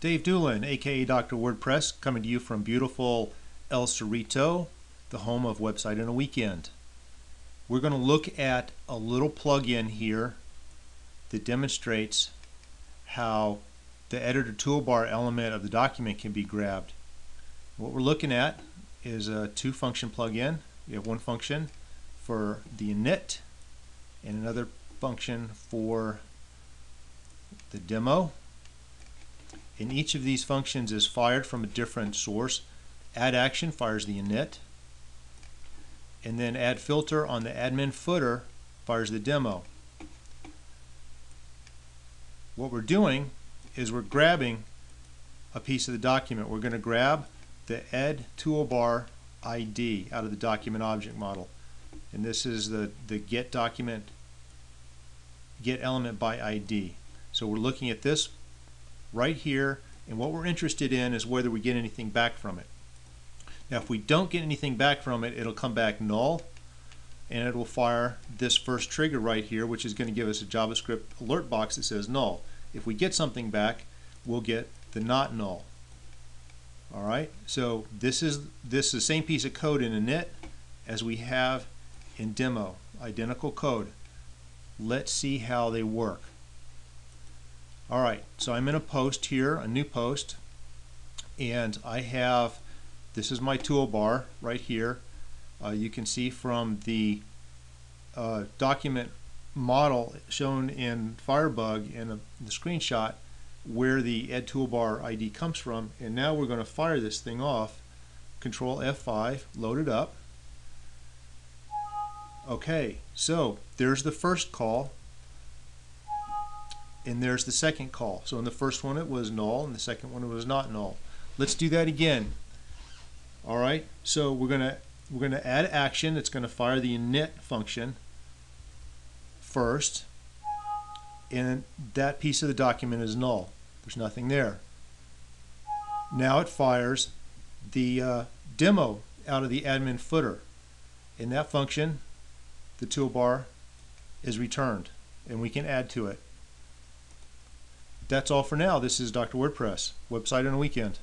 Dave Doolin, aka Dr. WordPress, coming to you from beautiful El Cerrito, the home of Website in a Weekend. We're going to look at a little plugin here that demonstrates how the editor toolbar element of the document can be grabbed. What we're looking at is a two function plugin. We have one function for the init and another function for the demo and each of these functions is fired from a different source. Add action fires the init, and then add filter on the admin footer fires the demo. What we're doing is we're grabbing a piece of the document. We're going to grab the ed toolbar ID out of the document object model. And this is the, the get document, get element by ID. So we're looking at this right here and what we're interested in is whether we get anything back from it. Now if we don't get anything back from it it'll come back null and it will fire this first trigger right here which is going to give us a JavaScript alert box that says null. If we get something back we'll get the not null. Alright, so this is this is the same piece of code in init as we have in demo. Identical code. Let's see how they work. Alright, so I'm in a post here, a new post, and I have, this is my toolbar right here. Uh, you can see from the uh, document model shown in Firebug in, a, the screenshot where the Ed Toolbar ID comes from. And now we're going to fire this thing off. Control F5, load it up. Okay, so there's the first call and there's the second call. So in the first one it was null, and the second one it was not null. Let's do that again. All right, so we're gonna we're gonna add action. It's gonna fire the init function first, and that piece of the document is null. There's nothing there. Now it fires the uh, demo out of the admin footer. In that function, the toolbar is returned, and we can add to it. That's all for now. This is Dr. WordPress, website in a weekend.